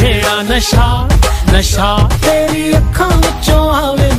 जेड़ा नशा नशा तेरी अख